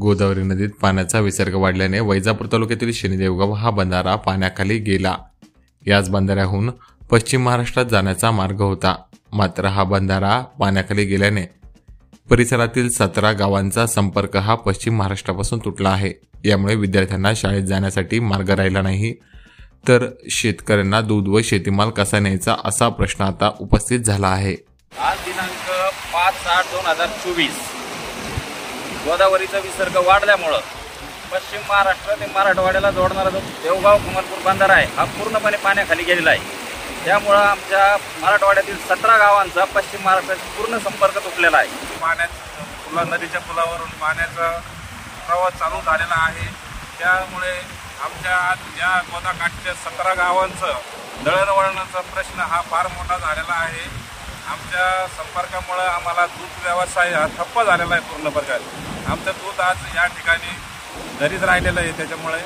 गोदावरी नदीत पाण्याचा विसर्ग वाढल्याने वैजापूर तालुक्यातील शनिदेवगाव हा बंधारा पाण्याखाली गेला. याच बंधाऱ्याहून पश्चिम महाराष्ट्रात जाण्याचा मार्ग होता. मात्र हा बंधारा पाण्याखाली गेल्याने परिसरातील सतरा गावांचा संपर्क हा पश्चिम महाराष्ट्रापासून तुटला आहे. यामुळे विद्यार्थ्यांना शाळेत जाण्यासाठी मार्ग राहिला नाही. तर शेतकऱ्यांना दूध व शेतीमाल कसा न्यायचा असा प्रश्न आता उपस्थित झाला आहे. आज दिनांक पाच आठ दोन हजार चोवीस. गोदावरीचा विसर्ग वाढल्यामुळं पश्चिम महाराष्ट्र ते मराठवाड्याला जोडणारा जो देवगाव कमलपूर बंधारा आहे हा पूर्णपणे पाण्याखाली गेलेला आहे. त्यामुळं आमच्या मराठवाड्यातील सतरा गावांचा पश्चिम महाराष्ट्राशी पूर्ण संपर्क तुटलेला आहे. पाण्यात पुला नदीच्या पुलावरून पाण्याचा प्रवास चालू झालेला आहे. त्यामुळे आमच्या या गोदाकाठच्या सतरा गावांचं दळणवळणाचा प्रश्न हा फार मोठा झालेला आहे. आमच्या संपर्कामुळं आम्हाला दूध व्यवसाय हा ठप्प झालेला आहे पूर्ण प्रकारे. आमचं दूध आज या ठिकाणी घरीच राहिलेलं आहे त्याच्यामुळे